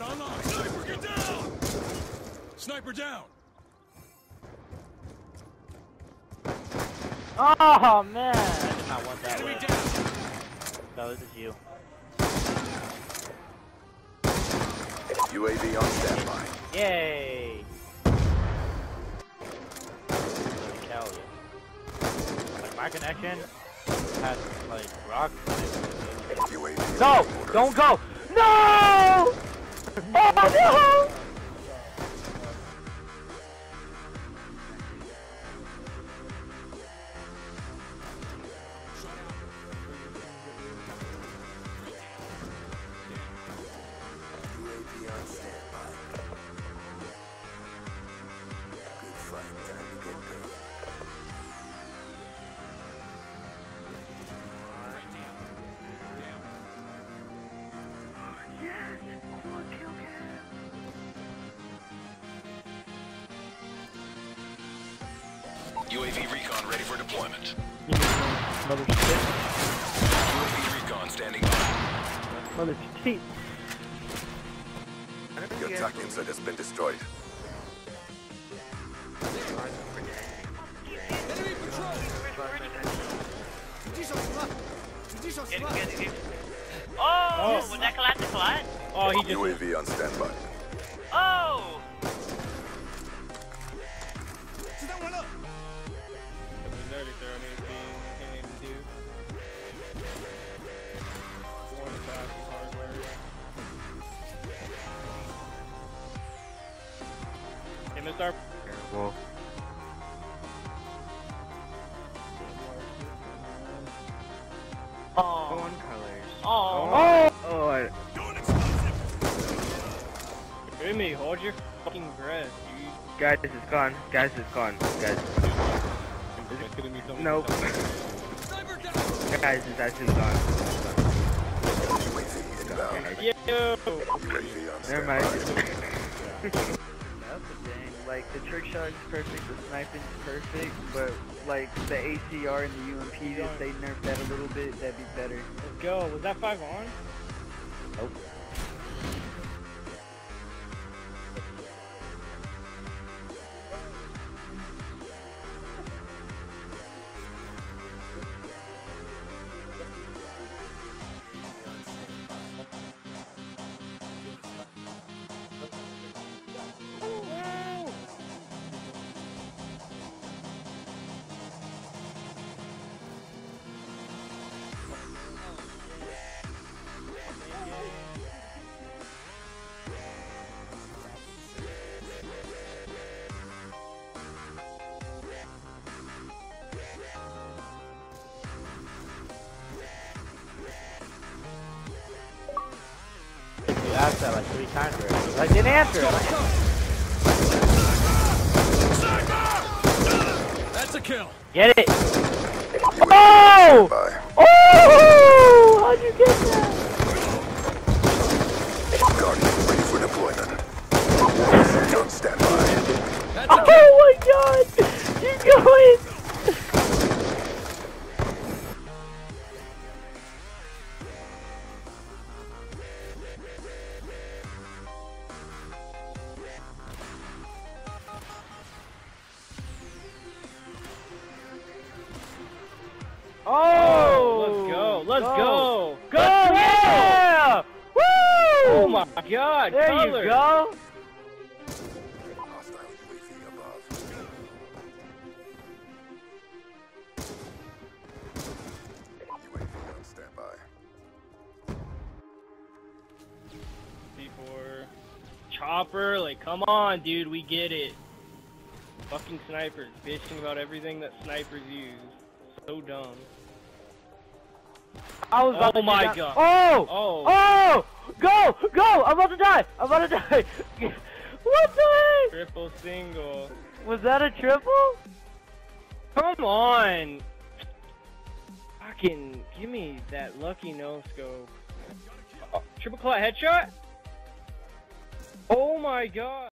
Online. Sniper, get down! Sniper down! Oh man! I did not want that Enemy way. down! No, this is you. UAV on standby. Yay! Hell yeah. Like my connection has like rocks. No! Don't go! No! Oh no! UAV recon ready for deployment. Mother uh, shit. UAV recon standing by. Mother shit. Your attack insert has been destroyed. Oh, was that collapse the flat? Oh, he just. UAV on standby. Oh! MSR. Well, Oh! go on colors. Oh! Oh! Oh, I, Jimmy, hold your fucking breath, dude. guys, it's gone. Guys, it's gone. Guys, nope. Sniper down! Guys, it's actually gone. UAV inbound. Yo! UAV on Never mind. Like the trick shot is perfect, the sniping's perfect, but like the ACR and the UMP, if they nerf that a little bit, that'd be better. Let's go. Was that five on? Dude, I asked that like three times already. I didn't answer. Like, Sniper! That's a kill! Get it! Oh! Oh! How'd you get that? Guardian ready for deployment. UAV standby. That's a kill! Oh my god! Keep going! Oh! Let's go! Let's go! Oh. Go! Yeah! Woo! Oh my god! There color. you go! Hostile UAV above. UAV on standby. C4. Chopper, like, come on, dude, we get it. Fucking snipers, bitching about everything that snipers use. So dumb. I was about oh to my down- Oh! Oh! Oh! Go! Go! I'm about to die! I'm about to die! what the heck? Triple single. Was that a triple? Come on! Fucking, give me that lucky no scope. Oh, triple claw headshot? Oh my god!